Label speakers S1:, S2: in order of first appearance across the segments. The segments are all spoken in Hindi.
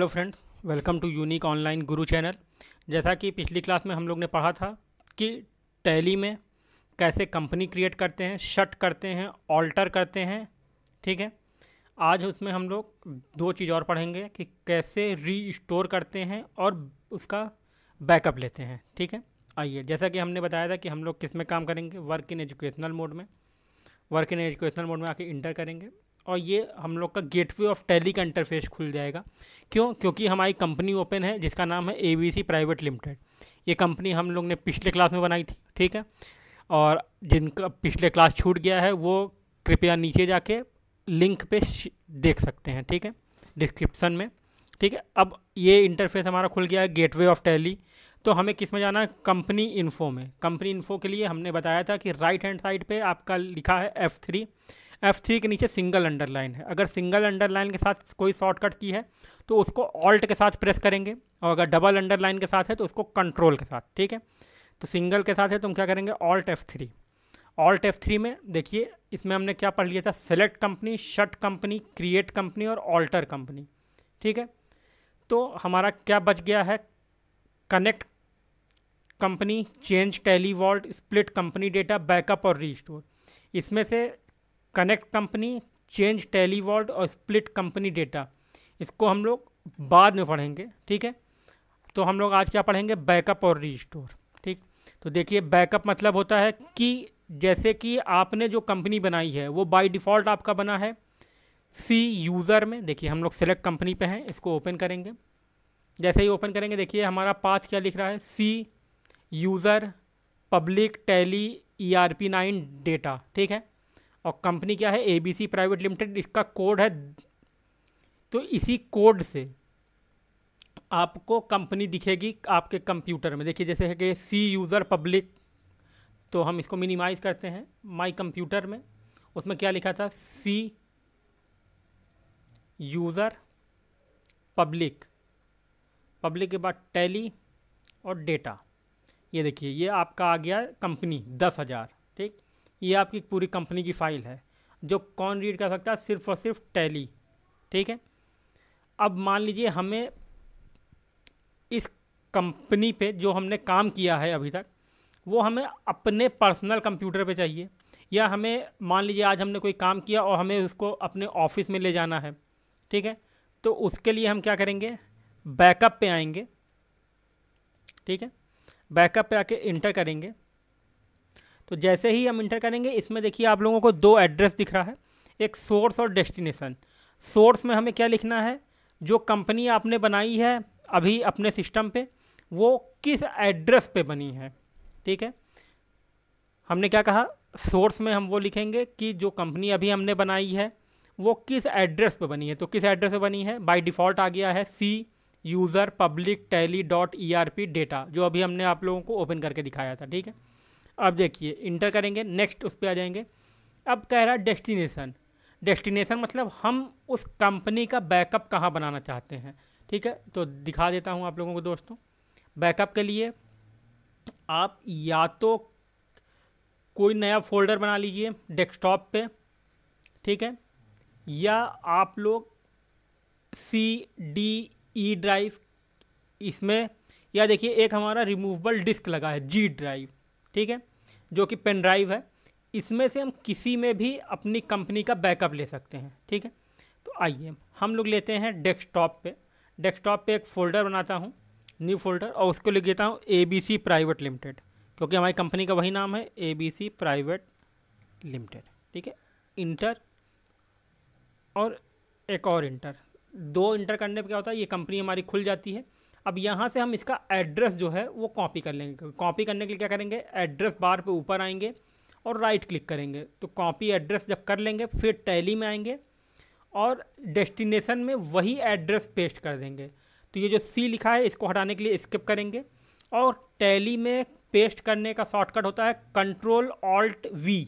S1: Hello friends, welcome to unique online guru channel. जैसा कि पिछली क्लास में हम लोग ने पढ़ा था कि टैली में कैसे कंपनी क्रिएट करते हैं, शट करते हैं, ऑल्टर करते हैं, ठीक है? आज उसमें हम लोग दो चीज़ और पढ़ेंगे कि कैसे री स्टोर करते हैं और उसका बैकअप लेते हैं, ठीक है? आइए, जैसा कि हमने बताया था कि हम लोग किसमें काम करेंगे, वर्क इन एजुकेशनल मोड में। वर्क इन एजुकेशनल मोड में आके इंटर करेंगे। और ये हम लोग का गेटवे ऑफ़ टैली का इंटरफेस खुल जाएगा। क्यों? क्योंकि हमारी कंपनी ओपन है, जिसका नाम है A B C private limited ये कंपनी हम लोग ने पिछले क्लास में बनाई थी, ठीक है? और जिनका पिछले क्लास छूट गया है, वो कृपया नीचे जाके लिंक पे देख सकते हैं, ठीक है? डिस्क्रिप्सन में, ठीक है? अब ये इंटरफेस हमारा खुल गया है गेटवे ऑफ़ टैली तो हमें किसमें जाना है? कंपनी इन्फो में। कंपनी इन्फो के लिए हमने बताया था कि राइट हैंड साइड पे आपका लिखा है एफ़ थ्री एफ़ थ्री के नीचे सिंगल अंडरलाइन है। अगर सिंगल अंडरलाइन के साथ कोई शॉर्टकट की है तो उसको ऑल्ट के साथ प्रेस करेंगे और अगर डबल अंडरलाइन के साथ है तो उसको कंट्रोल के साथ, ठीक है? तो सिंगल के साथ है तो हम क्या करेंगे? Alt F three Alt F three में देखिए, इसमें हमने क्या पढ़ लिया था? Select company shut company create company और ऑल्टर कंपनी ठीक है? तो हमारा क्या बच गया है? Connect company change Tally vault split company data backup और रीस्टोर इसमें से connect company, change Tally vault और स्प्लिट कंपनी डेटा। इसको हम लोग बाद में पढ़ेंगे, ठीक है? तो हम लोग आज क्या पढ़ेंगे? बैकअप और रीस्टोर, ठीक? तो देखिए, बैकअप मतलब होता है कि जैसे कि आपने जो कंपनी बनाई है, वो बाय डिफ़ॉल्ट आपका बना है सी यूज़र में। देखिए, हम लोग सेलेक्ट कंपनी पे हैं, इसको ओपन करेंगे। जैसे ही ओपन करेंगे, देखिए, हमारा पाथ क्या लिख रहा है? C user, public, Tally E R P nine data, ठीक है? और कंपनी क्या है? A B C private limited इसका कोड है। तो इसी कोड से आपको कंपनी दिखेगी आपके कंप्यूटर में। देखिए, जैसे है कि सी यूज़र पब्लिक तो हम इसको मिनिमाइज़ करते हैं माई कंप्यूटर में। उसमें क्या लिखा था? सी यूज़र पब्लिक पब्लिक के बाद टैली और डेटा ये देखिए, ये आपका आ गया कंपनी दस हज़ार, ठीक? ये आपकी पूरी कंपनी की फ़ाइल है, जो कौन रीड कर सकता है, सिर्फ़ और सिर्फ़ टैली। ठीक है? अब मान लीजिए हमें इस कंपनी पे जो हमने काम किया है अभी तक, वो हमें अपने पर्सनल कंप्यूटर पे चाहिए, या हमें, मान लीजिए आज हमने कोई काम किया और हमें उसको अपने ऑफ़िस में ले जाना है, ठीक है? तो उसके लिए हम क्या करेंगे? बैकअप पे आएँगे, ठीक है? बैकअप पे आके इंटर करेंगे। तो जैसे ही हम इंटर करेंगे, इसमें देखिए आप लोगों को दो एड्रेस दिख रहा है। एक सोर्स और डेस्टिनेशन सोर्स में हमें क्या लिखना है? जो कंपनी आपने बनाई है अभी अपने सिस्टम पे, वो किस एड्रेस पे बनी है? ठीक है? हमने क्या कहा? सोर्स में हम वो लिखेंगे कि जो कंपनी अभी हमने बनाई है, वो किस एड्रेस पे बनी है? तो किस एड्रेस पे बनी है? बाय डिफ़ॉल्ट आ गया है C user public Tally dot E R P data जो अभी हमने आप लोगों को ओपन करके दिखाया था। ठीक है? अब देखिए इंटर करेंगे नेक्स्ट उस पर आ जाएँगे। अब कह रहा है डेस्टिनेशन डेस्टिनेशन मतलब हम उस कंपनी का बैकअप कहाँ बनाना चाहते हैं। ठीक है? तो दिखा देता हूँ आप लोगों को दोस्तों। बैकअप के लिए आप या तो कोई नया फोल्डर बना लीजिए डेस्कटॉप पे। ठीक है? या आप लोग सी डी ई ड्राइव इसमें, या देखिए एक हमारा रिमूवेबल डिस्क लगा है जी ड्राइव ठीक है? जो कि पेन ड्राइव है, इसमें से हम किसी में भी अपनी कंपनी का बैकअप ले सकते हैं, ठीक है? तो आइए हम लोग लेते हैं डेस्कटॉप पे। डेस्कटॉप पे एक फ़ोल्डर बनाता हूँ न्यू फोल्डर और उसको लिख देता हूँ A B C private limited क्योंकि हमारी कंपनी का वही नाम है A B C private limited ठीक है? इंटर और एक और इंटर दो इंटर करने पर क्या होता है, ये कंपनी हमारी खुल जाती है। अब यहाँ से हम इसका एड्रेस जो है, वो कॉपी कर लेंगे। कॉपी करने के लिए क्या करेंगे? एड्रेस बार पे ऊपर आएँगे और राइट क्लिक करेंगे। तो कॉपी एड्रेस जब कर लेंगे, फिर टैली में आएँगे और डेस्टिनेशन में वही एड्रेस पेस्ट कर देंगे। तो ये जो सी लिखा है, इसको हटाने के लिए स्किप करेंगे और टैली में पेस्ट करने का शॉर्टकट होता है कंट्रोल ऑल्ट वी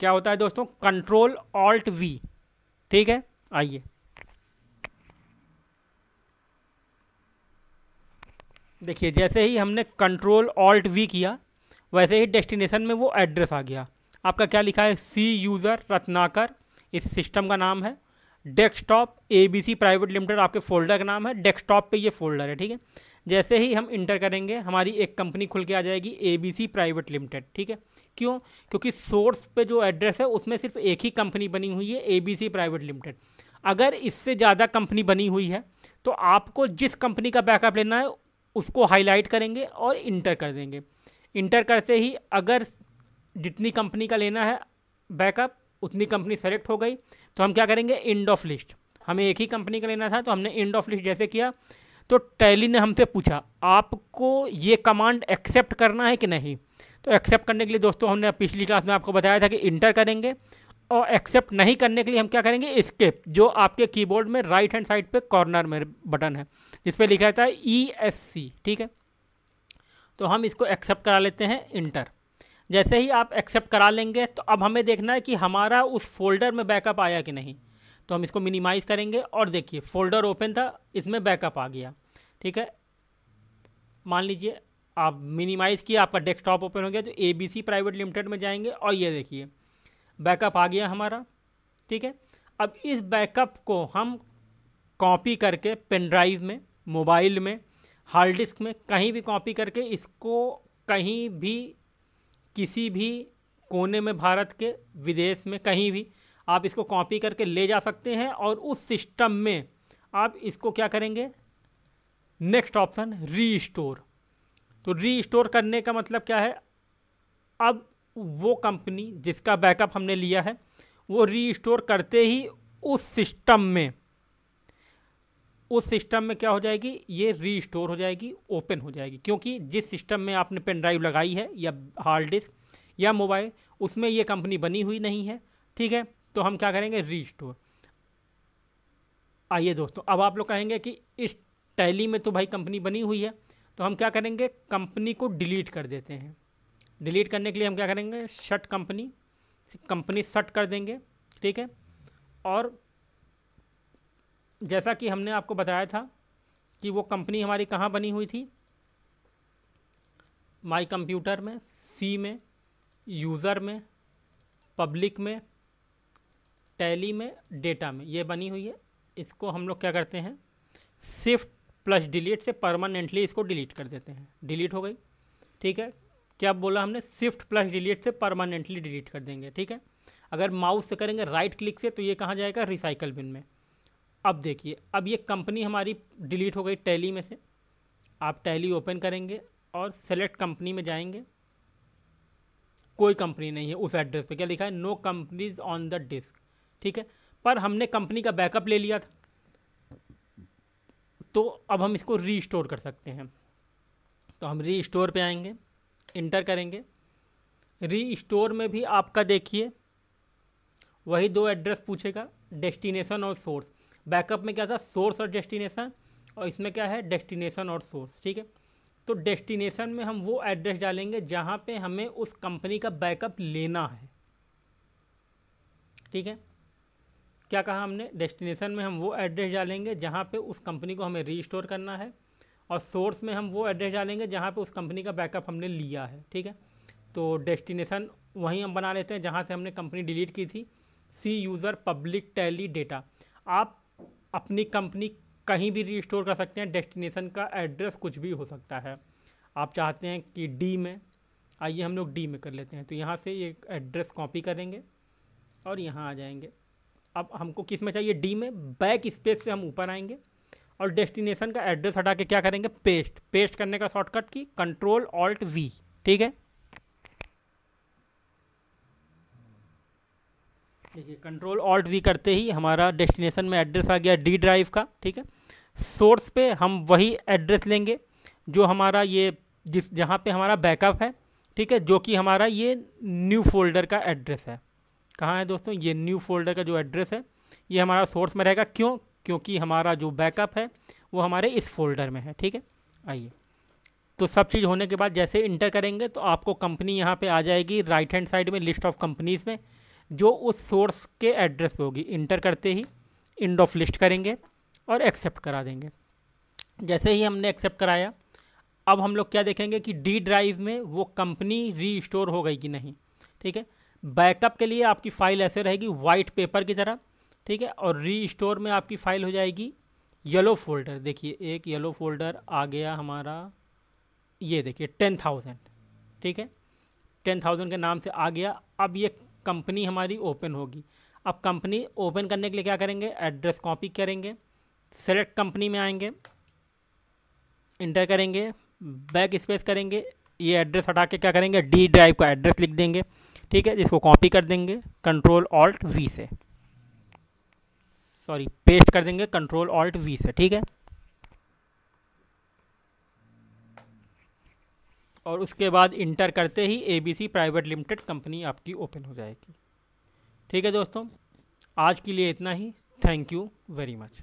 S1: क्या होता है दोस्तों? कंट्रोल ऑल्ट वी ठीक है? आइए। देखिए, जैसे ही हमने कंट्रोल ऑल्ट वी किया, वैसे ही डेस्टिनेशन में वो एड्रेस आ गया। आपका क्या लिखा है? सी यूज़र रत्नाकर, इस सिस्टम का नाम है। Desktop A B C private limited आपके फोल्डर का नाम है। डेस्कटॉप पे ये फोल्डर है, ठीक है? जैसे ही हम इंटर करेंगे, हमारी एक कंपनी खुल के आ जाएगी A B C private limited ठीक है? क्यों? क्योंकि सोर्स पे जो एड्रेस है, उसमें सिर्फ़ एक ही कंपनी बनी हुई है A B C private limited अगर इससे ज़्यादा कंपनी बनी हुई है तो आपको जिस कंपनी का बैकअप लेना है उसको हाईलाइट करेंगे और इंटर कर देंगे। इंटर करते ही अगर जितनी कंपनी का लेना है बैकअप, उतनी कंपनी सेलेक्ट हो गई तो हम क्या करेंगे? इंड ऑफ़ लिस्ट हमें एक ही कंपनी का लेना था तो हमने इंड ऑफ़ लिस्ट जैसे किया तो टैली ने हमसे पूछा, आपको ये कमांड एक्सेप्ट करना है कि नहीं? तो एक्सेप्ट करने के लिए दोस्तों, हमने पिछली क्लास में आपको बताया था कि इंटर करेंगे और एक्सेप्ट नहीं करने के लिए हम क्या करेंगे? स्केप जो आपके कीबोर्ड में राइट हैंड साइड पे कॉर्नर में बटन है। जिस पे लिखा है ई एस सी ठीक है? तो हम इसको एक्सेप्ट करा लेते हैं इंटर जैसे ही आप एक्सेप्ट करा लेंगे तो अब हमें देखना है कि हमारा उस फोल्डर में बैकअप आया कि नहीं। तो हम इसको मिनिमाइज करेंगे और देखिए फोल्डर ओपन था, इसमें बैकअप आ गया, ठीक है? मान लीजिए, आप मिनिमाइज़ किया, आपका डेस्कटॉप ओपन हो गया तो A B C private limited में जाएँगे और ये देखिए बैकअप आ गया हमारा, ठीक है? अब इस बैकअप को हम कॉपी करके पेन ड्राइव में मोबाइल में, हार्ड डिस्क में कहीं भी कॉपी करके इसको कहीं भी, किसी भी कोने में भारत के, विदेश में कहीं भी, आप इसको कॉपी करके ले जा सकते हैं और उस सिस्टम में आप इसको क्या करेंगे? नेक्स्ट ऑप्शन री स्टोर तो री स्टोर करने का मतलब क्या है? अब वो कंपनी जिसका बैकअप हमने लिया है, वो री स्टोर करते ही उस सिस्टम में उस सिस्टम में क्या हो जाएगी? ये री स्टोर हो जाएगी, ओपन हो जाएगी। क्योंकि जिस सिस्टम में आपने पेन ड्राइव लगाई है या हार्ड डिस्क या मोबाइल, उसमें ये कंपनी बनी हुई नहीं है, ठीक है? तो हम क्या करेंगे? री स्टोर आइए दोस्तों, अब आप लोग कहेंगे कि इस टैली में तो भाई कंपनी बनी हुई है तो हम क्या करेंगे? कंपनी को डिलीट कर देते हैं। डिलीट करने के लिए हम क्या करेंगे? शट कंपनी कंपनी शट कर देंगे, ठीक है? और जैसा कि हमने आपको बताया था कि वो कंपनी हमारी कहाँ बनी हुई थी? माई कंप्यूटर में सी में यूज़र में पब्लिक में टैली में डेटा में। ये बनी हुई है। इसको हम लोग क्या करते हैं? शिफ्ट प्लस डिलीट से परमानेंटली इसको डिलीट कर देते हैं। डिलीट हो गई। ठीक है? क्या बोला हमने? शिफ्ट प्लस डिलीट से परमानेंटली डिलीट कर देंगे। ठीक है? अगर माउस से करेंगे राइट क्लिक से तो ये कहाँ जाएगा? रिसाइकल बिन में। अब देखिए, अब ये कंपनी हमारी डिलीट हो गई टैली में से। आप टैली ओपन करेंगे और सेलेक्ट कंपनी में जाएँगे। कोई कंपनी नहीं है उस एड्रेस पे। क्या लिखा है? No companies on the disk ठीक है? पर हमने कंपनी का बैकअप ले लिया था। तो अब हम इसको रीस्टोर कर सकते हैं। तो हम रीस्टोर पे आएँगे इंटर करेंगे। री रीस्टोर में भी आपका देखिए, वही दो एड्रेस पूछेगा डेस्टिनेशन और सोर्स बैकअप में क्या था? सोर्स और डेस्टिनेशन, और इसमें क्या है? डेस्टिनेशन और सोर्स, ठीक है? तो डेस्टिनेशन में हम वो एड्रेस डालेंगे जहाँ पे हमें उस कंपनी का बैकअप लेना है। ठीक है? क्या कहा हमने? डेस्टिनेशन में हम वो एड्रेस डालेंगे जहाँ पे उस कंपनी को हमें रीस्टोर करना है, और सोर्स में हम वो एड्रेस डालेंगे जहाँ पे उस कंपनी का बैकअप हमने लिया है, ठीक है? तो डेस्टिनेशन वहीं हम बना लेते हैं जहाँ से हमने कंपनी डिलीट की थी। C user public Tally data. आप अपनी कंपनी कहीं भी रीस्टोर कर सकते हैं, डेस्टिनेशन का एड्रेस कुछ भी हो सकता है। आप चाहते हैं कि डी में, आइए हम लोग डी में कर लेते हैं। तो यहाँ से एक एड्रेस कॉपी करेंगे और यहाँ आ जाएँगे। अब हमको किसमें चाहिए? डी में। बैक स्पेस से हम ऊपर आएँगे और डेस्टिनेशन का एड्रेस हटा के क्या करेंगे? पेस्ट। पेस्ट करने का शॉर्टकट की कंट्रोल ऑल्ट वी ठीक है? देखिए कंट्रोल ऑल्ट वी करते ही हमारा डेस्टिनेशन में एड्रेस आ गया डी ड्राइव का, ठीक है? सोर्स पे हम वही एड्रेस लेंगे, जो हमारा ये, जिस, जहाँ पे हमारा बैकअप है, ठीक है? जो कि हमारा ये न्यू फोल्डर का एड्रेस है। कहाँ है दोस्तों? ये न्यू फोल्डर का जो एड्रेस है, ये हमारा सोर्स में रहेगा। क्यों? क्योंकि हमारा जो बैकअप है, वो हमारे इस फोल्डर में है, ठीक है? आइए। तो सब चीज़ होने के बाद जैसे इंटर करेंगे तो आपको कंपनी यहाँ पे आ जाएगी राइट हैंड साइड में लिस्ट ऑफ़ कंपनीज़ में। जो उस सोर्स के एड्रेस पे होगी। इंटर करते ही इंड ऑफ़ लिस्ट करेंगे और एक्सेप्ट करा देंगे। जैसे ही हमने एक्सेप्ट कराया, अब हम लोग क्या देखेंगे कि डी ड्राइव में वो कंपनी री स्टोर हो गई कि नहीं। ठीक है? बैकअप के लिए आपकी फ़ाइल ऐसे रहेगी वाइट पेपर की तरह। ठीक है? और री स्टोर में आपकी फ़ाइल हो जाएगी येलो फोल्डर देखिए, एक येलो फोल्डर आ गया हमारा, ये देखिए टेन थाउज़ेंड ठीक है? टेन थाउज़ेंड के नाम से आ गया। अब ये कंपनी हमारी ओपन होगी। अब कंपनी ओपन करने के लिए क्या करेंगे? एड्रेस कॉपी करेंगे, सेलेक्ट कंपनी में आएँगे, इंटर करेंगे, बैक स्पेस करेंगे, ये एड्रेस हटा के क्या करेंगे? डी ड्राइव का एड्रेस लिख देंगे, ठीक है? जिसको कॉपी कर देंगे, कंट्रोल ऑल्ट वी से। सॉरी, पेस्ट कर देंगे, कंट्रोल ऑल्ट वी से, ठीक है? और उसके बाद इंटर करते ही एबीसी प्राइवेट लिमिटेड कंपनी आपकी ओपन हो जाएगी। ठीक है दोस्तों, आज के लिए इतना ही। Thank you very much